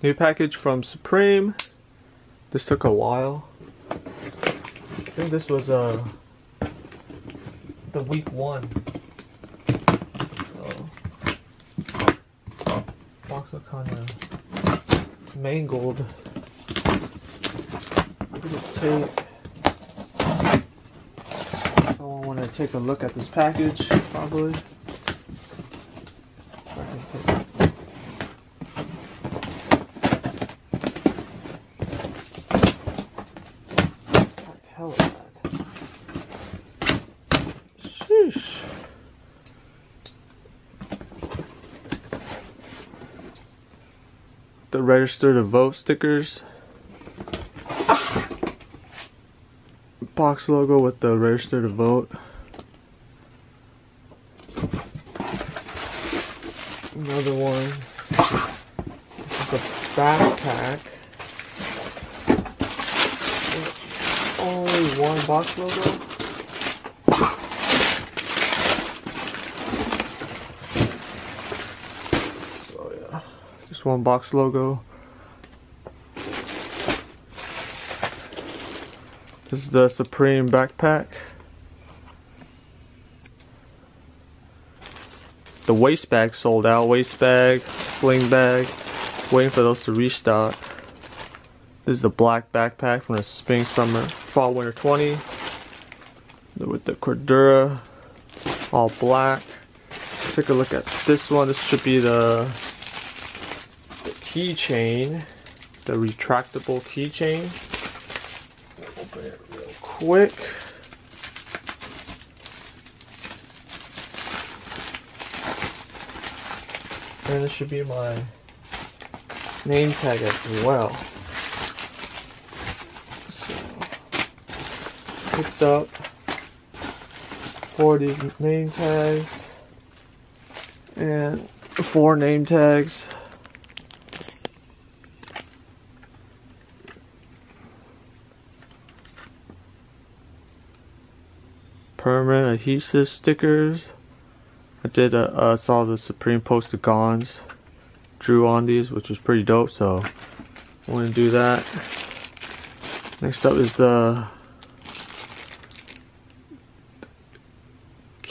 New package from Supreme. This took a while. I think this was uh the week one. So, box look kind of mangled. Tape. Someone want to take a look at this package, probably. That? Sheesh. The register to vote stickers. Box logo with the register to vote. Another one. This is a backpack. Only one box logo. So yeah, just one box logo. This is the Supreme backpack. The waist bag sold out. Waist bag, sling bag. Waiting for those to restock. This is the black backpack from the spring, summer, fall, winter 20. With the Cordura, all black. Take a look at this one. This should be the, the keychain, the retractable keychain. Open it real quick. And this should be my name tag as well. Picked up 40 name tags and four name tags. Permanent adhesive stickers. I did uh, uh, saw the Supreme Post Gons drew on these, which was pretty dope. So I want to do that. Next up is the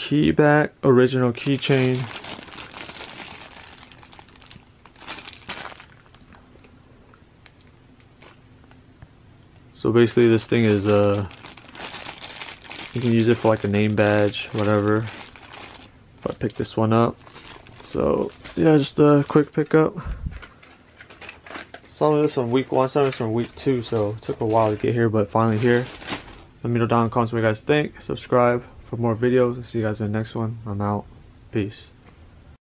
Key-Bak, original keychain. So basically this thing is, uh, you can use it for like a name badge, whatever. If I pick this one up. So yeah, just a quick pickup. Some of this from week one, some of this from week two, so it took a while to get here, but finally here. Let me know down in the comments what you guys think. Subscribe for more videos. See you guys in the next one. I'm out. Peace.